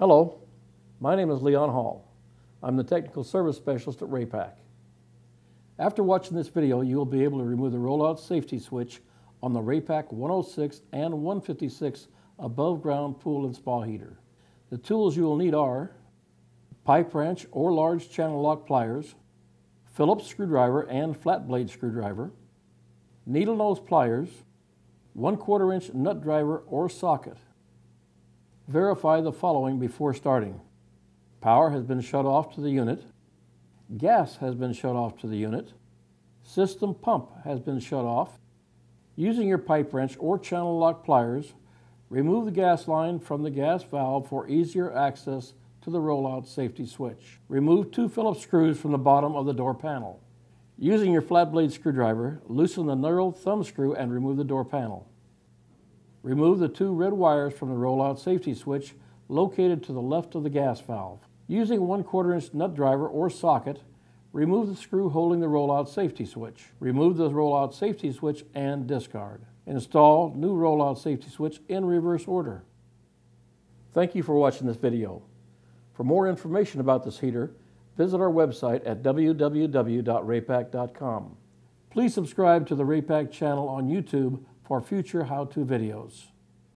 Hello, my name is Leon Hall. I'm the Technical Service Specialist at Raypak. After watching this video, you will be able to remove the rollout safety switch on the Raypak 106 and 156 above ground pool and spa heater. The tools you will need are pipe wrench or large channel lock pliers, Phillips screwdriver and flat blade screwdriver, needle nose pliers, 1 quarter inch nut driver or socket. Verify the following before starting. Power has been shut off to the unit. Gas has been shut off to the unit. System pump has been shut off. Using your pipe wrench or channel lock pliers, remove the gas line from the gas valve for easier access to the rollout safety switch. Remove two Phillips screws from the bottom of the door panel. Using your flat blade screwdriver, loosen the knurled thumb screw and remove the door panel. Remove the two red wires from the rollout safety switch located to the left of the gas valve. Using 1 quarter inch nut driver or socket, remove the screw holding the rollout safety switch. Remove the rollout safety switch and discard. Install new rollout safety switch in reverse order. Thank you for watching this video. For more information about this heater, visit our website at www.raypak.com. Please subscribe to the Raypak channel on YouTube for future how-to videos.